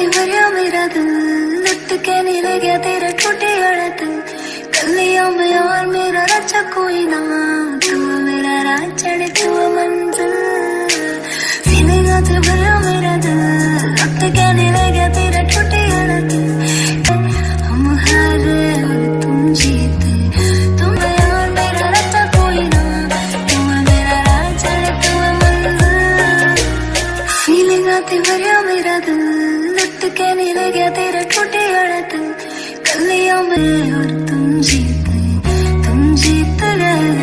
तिवरिया मेरा दिल लटके नहीं रह गया तेरा छोटे अड़ा दिल कल और मेरा रचा कोई ना। गया तेरा छोटे अड़ा तू कलियों में और तुम जीत तुम जीत गए।